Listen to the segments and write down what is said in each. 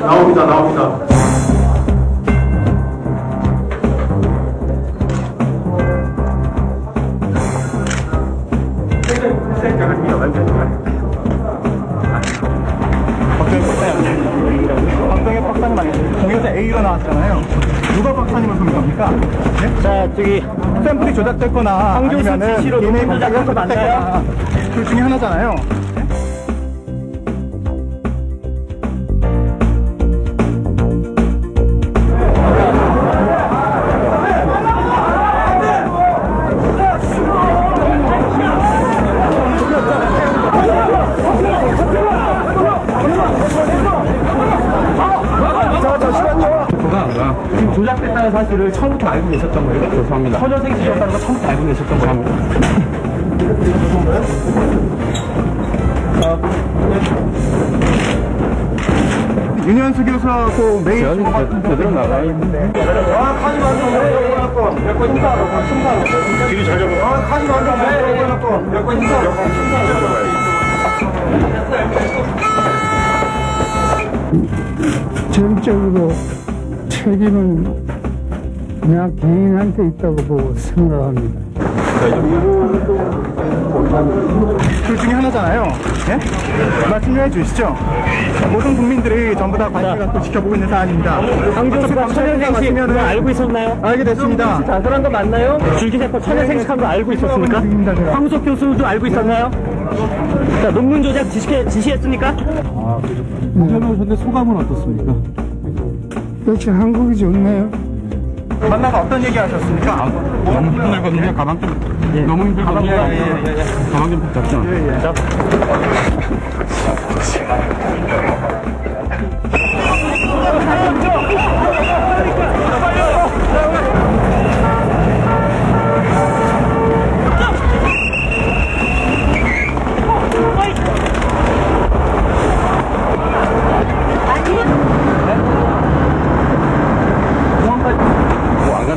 나옵니다, 나옵니다. 박정희 박사님 아니에요? 거기서 A가 나왔잖아요. 누가 박사님을 부른 겁니까? 네? 자, 저기 샘플이 조작됐거나 황교수 아니면은 지시로 거 박사가? 조작됐거나 둘 중에 하나잖아요. 지금 조작됐다는 사실을 처음부터 알고 계셨던 거예요? 죄송합니다. 시셨다는 거 처음부터 알고 계셨던 거예요? 윤현수 교수하고 매일 제대로 나가 있는데. 뒤로 잘 잡아. 전적으로 책임은 그냥 개인한테 있다고 보고 생각합니다. 둘 중에 하나잖아요. 예? 말씀 좀 해주시죠. 모든 국민들이 전부 다 관심 갖고 지켜보고 있는 사안입니다. 황교수가 처녀생식 그거 알고 있었나요? 알게 됐습니다. 자살한 거 맞나요? 줄기세포 처녀생식한 거 알고 있었습니까? 황우석 교수도 알고 있었나요? 자, 논문 조작 지시, 지시했습니까? 근데 소감은 어떻습니까? 역시 한국이 좋네요. 만나서 어떤 얘기 하셨습니까? 너무 힘들거든요. 가방 좀 너무 힘들거든요. 가방 좀잡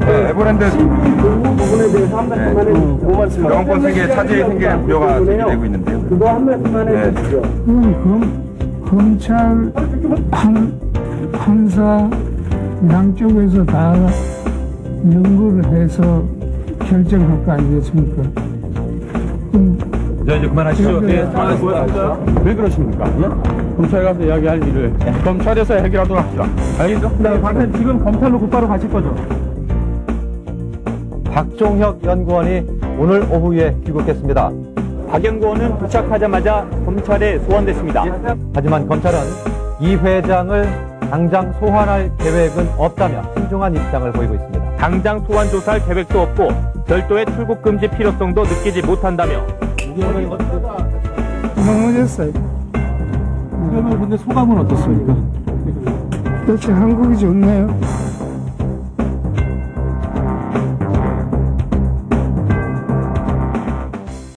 네, 에버랜드 영권 세계 차질이 생길 우려가 제기되고 있는데요. 네, 이건 검, 검찰, 판, 판사 양쪽에서 다 연구를 해서 결정할 거 아니겠습니까? 그럼 자 이제 그만하시죠. 예, 왜 그러십니까? 검찰 가서 이야기할 일을 검찰에서 해결하도록 합시다. 알겠죠? 네, 방금 지금 검찰로 곧바로 가실 거죠? 박종혁 연구원이 오늘 오후에 귀국했습니다. 박 연구원은 도착하자마자 검찰에 소환됐습니다. 하지만 검찰은 이 회장을 당장 소환할 계획은 없다며 신중한 입장을 보이고 있습니다. 당장 소환 조사할 계획도 없고 별도의 출국 금지 필요성도 느끼지 못한다며 넘어졌어요. 그러면 근데 소감은 어떻습니까? 역시 한국이 좋네요.